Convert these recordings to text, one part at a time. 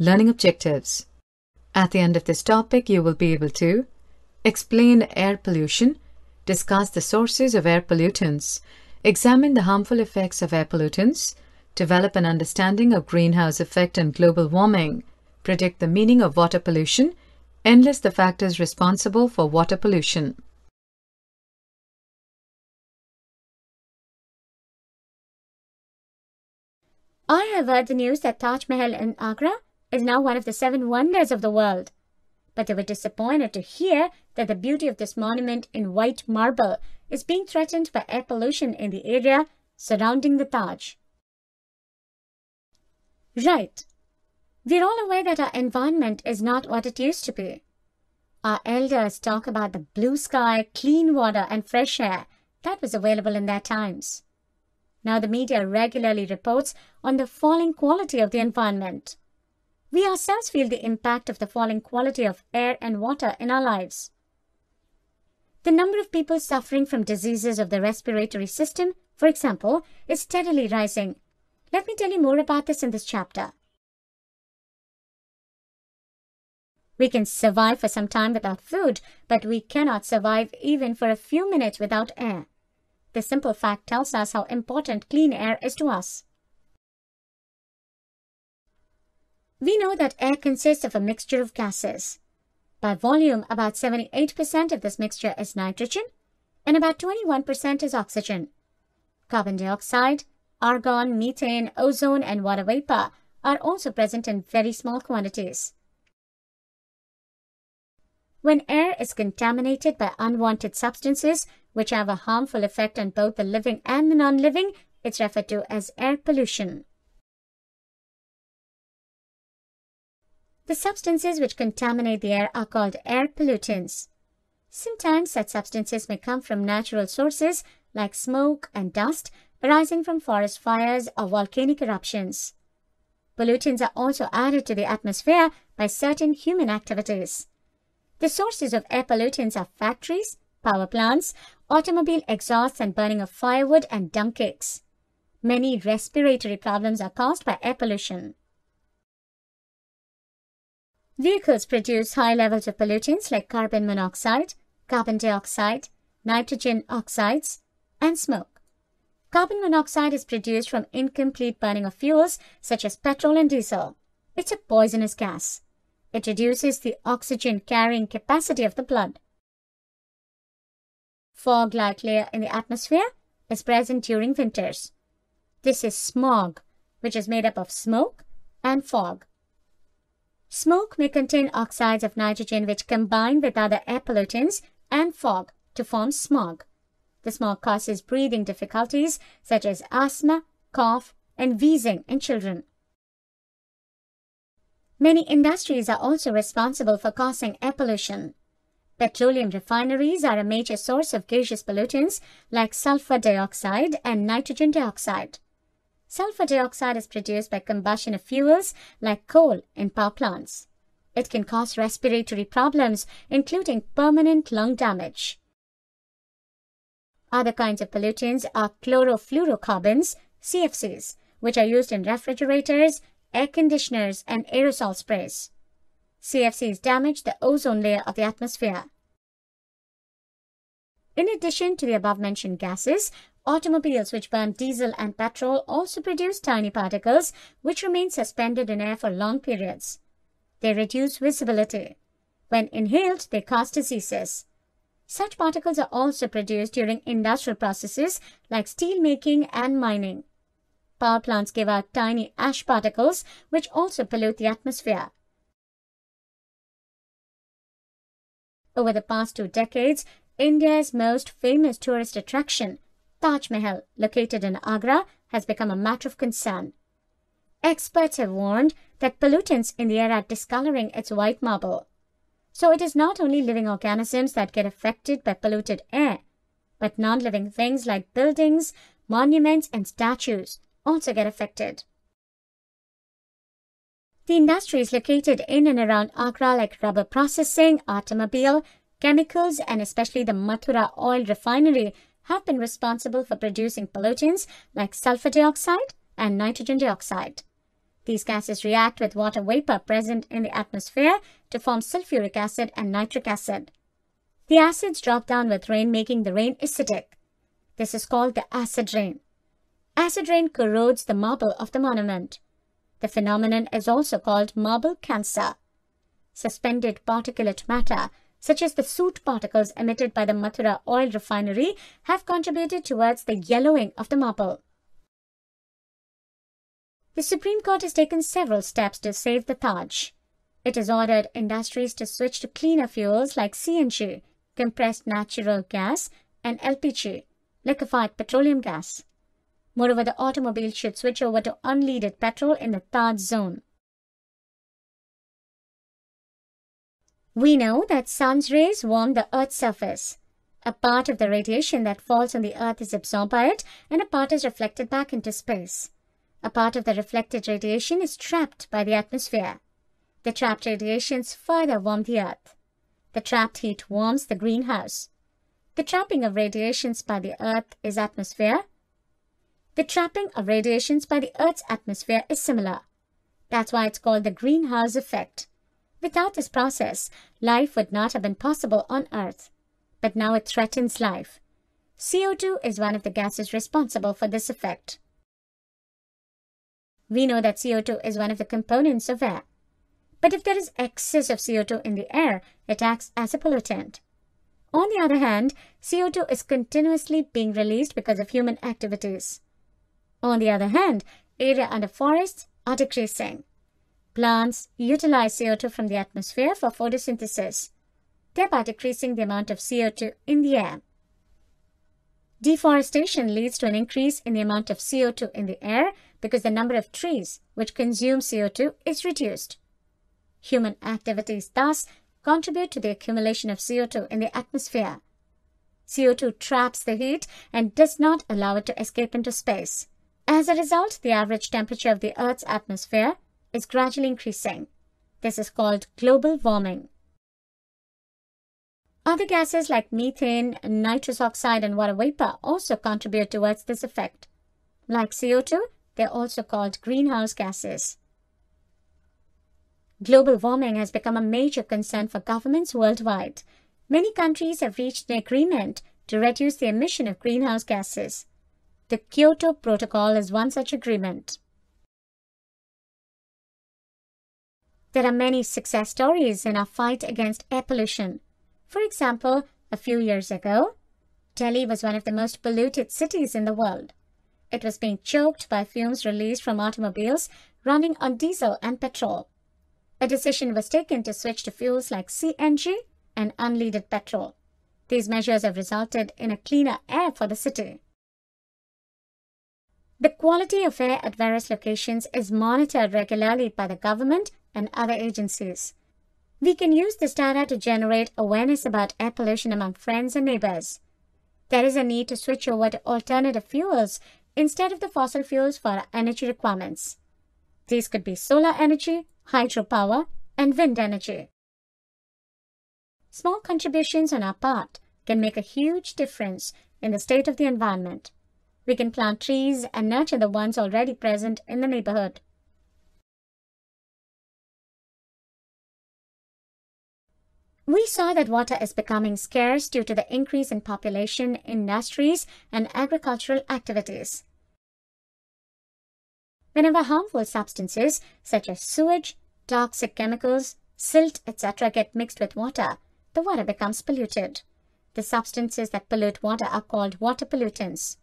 learning objectives. At the end of this topic, you will be able to explain air pollution, discuss the sources of air pollutants, examine the harmful effects of air pollutants, develop an understanding of greenhouse effect and global warming, predict the meaning of water pollution, and list the factors responsible for water pollution. I have heard the news that Taj Mahal in Agra is now one of the seven wonders of the world. But they were disappointed to hear that the beauty of this monument in white marble is being threatened by air pollution in the area surrounding the Taj. Right. We're all aware that our environment is not what it used to be. Our elders talk about the blue sky, clean water, and fresh air that was available in their times. Now the media regularly reports on the falling quality of the environment. We ourselves feel the impact of the falling quality of air and water in our lives. The number of people suffering from diseases of the respiratory system, for example, is steadily rising. Let me tell you more about this in this chapter. We can survive for some time without food, but we cannot survive even for a few minutes without air. This simple fact tells us how important clean air is to us. We know that air consists of a mixture of gases. By volume, about 78% of this mixture is nitrogen and about 21% is oxygen. Carbon dioxide, argon, methane, ozone, and water vapor are also present in very small quantities. When air is contaminated by unwanted substances which have a harmful effect on both the living and the non-living, it's referred to as air pollution. The substances which contaminate the air are called air pollutants. Sometimes such substances may come from natural sources like smoke and dust arising from forest fires or volcanic eruptions. Pollutants are also added to the atmosphere by certain human activities. The sources of air pollutants are factories, power plants, automobile exhausts and burning of firewood and dung cakes. Many respiratory problems are caused by air pollution. Vehicles produce high levels of pollutants like carbon monoxide, carbon dioxide, nitrogen oxides, and smoke. Carbon monoxide is produced from incomplete burning of fuels such as petrol and diesel. It's a poisonous gas. It reduces the oxygen carrying capacity of the blood. Fog-like layer in the atmosphere is present during winters. This is smog, which is made up of smoke and fog. Smoke may contain oxides of nitrogen which combine with other air pollutants and fog to form smog. The smog causes breathing difficulties such as asthma, cough, and wheezing in children. Many industries are also responsible for causing air pollution. Petroleum refineries are a major source of gaseous pollutants like sulfur dioxide and nitrogen dioxide. Sulfur dioxide is produced by combustion of fuels like coal in power plants. It can cause respiratory problems, including permanent lung damage. Other kinds of pollutants are chlorofluorocarbons, CFCs, which are used in refrigerators, air conditioners, and aerosol sprays. CFCs damage the ozone layer of the atmosphere. In addition to the above-mentioned gases, Automobiles which burn diesel and petrol also produce tiny particles which remain suspended in air for long periods. They reduce visibility. When inhaled, they cause diseases. Such particles are also produced during industrial processes like steel making and mining. Power plants give out tiny ash particles which also pollute the atmosphere. Over the past two decades, India's most famous tourist attraction, Taj Mahal, located in Agra, has become a matter of concern. Experts have warned that pollutants in the air are discoloring its white marble. So it is not only living organisms that get affected by polluted air, but non-living things like buildings, monuments, and statues also get affected. The industries located in and around Agra like rubber processing, automobile, chemicals, and especially the Mathura oil refinery have been responsible for producing pollutants like sulfur dioxide and nitrogen dioxide. These gases react with water vapor present in the atmosphere to form sulfuric acid and nitric acid. The acids drop down with rain, making the rain acidic. This is called the acid rain. Acid rain corrodes the marble of the monument. The phenomenon is also called marble cancer. Suspended particulate matter, such as the soot particles emitted by the Mathura oil refinery, have contributed towards the yellowing of the marble. The Supreme Court has taken several steps to save the Taj. It has ordered industries to switch to cleaner fuels like CNG, compressed natural gas, and LPG, liquefied petroleum gas. Moreover, the automobile should switch over to unleaded petrol in the Taj zone. We know that sun's rays warm the Earth's surface. A part of the radiation that falls on the Earth is absorbed by it, and a part is reflected back into space. A part of the reflected radiation is trapped by the atmosphere. The trapped radiations further warm the Earth. The trapped heat warms the greenhouse. The trapping of radiations by the Earth is atmosphere. The trapping of radiations by the Earth's atmosphere is similar. That's why it's called the greenhouse effect. Without this process, life would not have been possible on Earth. But now it threatens life. CO2 is one of the gases responsible for this effect. We know that CO2 is one of the components of air. But if there is excess of CO2 in the air, it acts as a pollutant. On the other hand, CO2 is continuously being released because of human activities. On the other hand, area under forests are decreasing. Plants utilize CO2 from the atmosphere for photosynthesis, thereby decreasing the amount of CO2 in the air. Deforestation leads to an increase in the amount of CO2 in the air because the number of trees which consume CO2 is reduced. Human activities thus contribute to the accumulation of CO2 in the atmosphere. CO2 traps the heat and does not allow it to escape into space. As a result, the average temperature of the Earth's atmosphere is gradually increasing. This is called global warming. Other gases like methane, nitrous oxide, and water vapor also contribute towards this effect. Like CO2, they're also called greenhouse gases. Global warming has become a major concern for governments worldwide. Many countries have reached an agreement to reduce the emission of greenhouse gases. The Kyoto Protocol is one such agreement. There are many success stories in our fight against air pollution. For example, a few years ago, Delhi was one of the most polluted cities in the world. It was being choked by fumes released from automobiles running on diesel and petrol. A decision was taken to switch to fuels like CNG and unleaded petrol. These measures have resulted in a cleaner air for the city. The quality of air at various locations is monitored regularly by the government and other agencies. We can use this data to generate awareness about air pollution among friends and neighbors. There is a need to switch over to alternative fuels instead of the fossil fuels for our energy requirements. These could be solar energy, hydropower, and wind energy. Small contributions on our part can make a huge difference in the state of the environment. We can plant trees and nurture the ones already present in the neighborhood. We saw that water is becoming scarce due to the increase in population, industries, and agricultural activities. Whenever harmful substances such as sewage, toxic chemicals, silt, etc. get mixed with water, the water becomes polluted. The substances that pollute water are called water pollutants.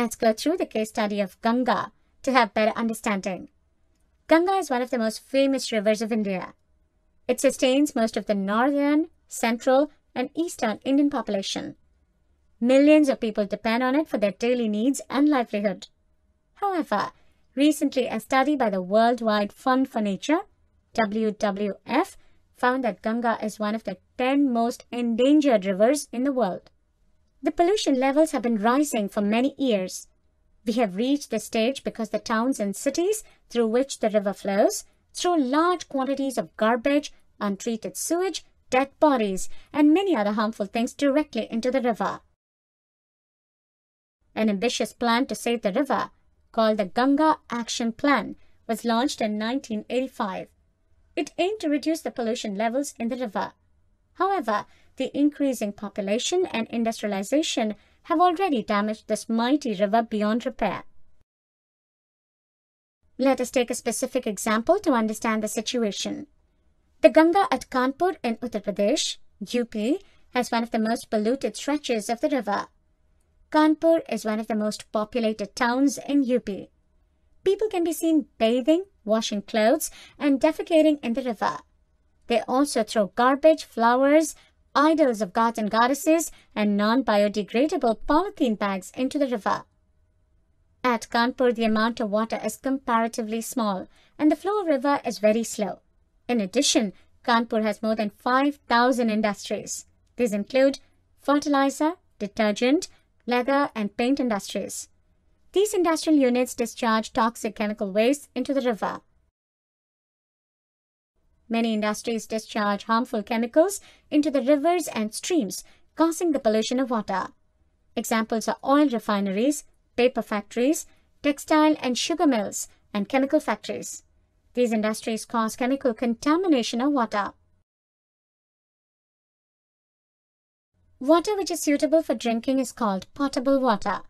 Let's go through the case study of Ganga to have better understanding. Ganga is one of the most famous rivers of India. It sustains most of the northern, central, and eastern Indian population. Millions of people depend on it for their daily needs and livelihood. However, recently a study by the Worldwide Fund for Nature, WWF, found that Ganga is one of the 10 most endangered rivers in the world. The pollution levels have been rising for many years. We have reached this stage because the towns and cities through which the river flows throw large quantities of garbage, untreated sewage, dead bodies, and many other harmful things directly into the river. An ambitious plan to save the river, called the Ganga Action Plan, was launched in 1985. It aimed to reduce the pollution levels in the river. However, the increasing population and industrialization have already damaged this mighty river beyond repair. Let us take a specific example to understand the situation. The Ganga at Kanpur in Uttar Pradesh, UP, has one of the most polluted stretches of the river. Kanpur is one of the most populated towns in UP. People can be seen bathing, washing clothes, and defecating in the river. They also throw garbage, flowers, idols of gods and goddesses, and non-biodegradable polythene bags into the river. At Kanpur, the amount of water is comparatively small, and the flow of river is very slow. In addition, Kanpur has more than 5,000 industries. These include fertilizer, detergent, leather, and paint industries. These industrial units discharge toxic chemical waste into the river. Many industries discharge harmful chemicals into the rivers and streams, causing the pollution of water. Examples are oil refineries, paper factories, textile and sugar mills, and chemical factories. These industries cause chemical contamination of water. Water which is suitable for drinking is called potable water.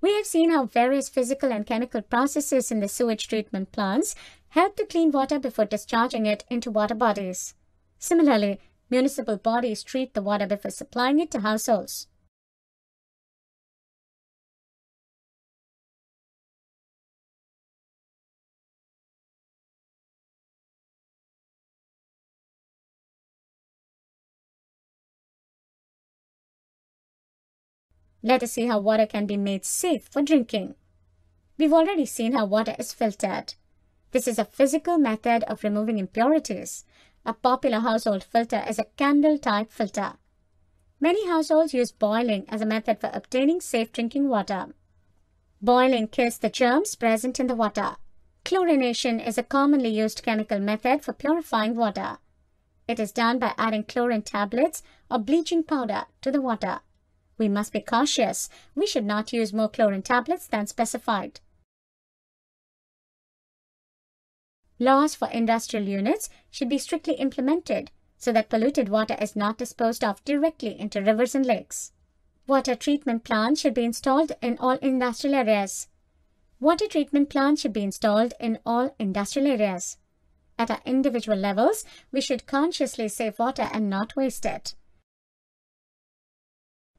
We have seen how various physical and chemical processes in the sewage treatment plants help to clean water before discharging it into water bodies. Similarly, municipal bodies treat the water before supplying it to households. Let us see how water can be made safe for drinking. We've already seen how water is filtered. This is a physical method of removing impurities. A popular household filter is a candle-type filter. Many households use boiling as a method for obtaining safe drinking water. Boiling kills the germs present in the water. Chlorination is a commonly used chemical method for purifying water. It is done by adding chlorine tablets or bleaching powder to the water. We must be cautious. We should not use more chlorine tablets than specified. Laws for industrial units should be strictly implemented so that polluted water is not disposed of directly into rivers and lakes. Water treatment plants should be installed in all industrial areas. Water treatment plants should be installed in all industrial areas. At our individual levels, we should consciously save water and not waste it.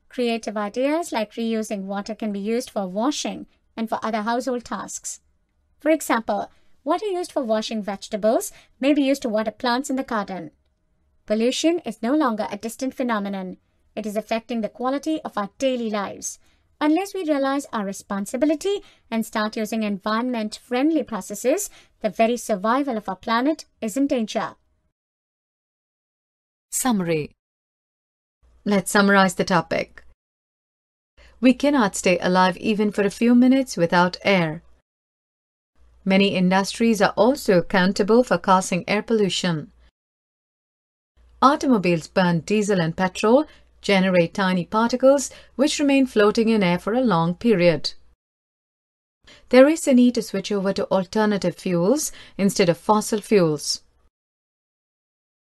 Creative ideas like reusing water can be used for washing and for other household tasks. For example, Water used for washing vegetables may be used to water plants in the garden. Pollution is no longer a distant phenomenon. It is affecting the quality of our daily lives. Unless we realize our responsibility and start using environment-friendly processes, the very survival of our planet is in danger. Summary Let's summarize the topic. We cannot stay alive even for a few minutes without air. Many industries are also accountable for causing air pollution. Automobiles burn diesel and petrol, generate tiny particles which remain floating in air for a long period. There is a need to switch over to alternative fuels instead of fossil fuels.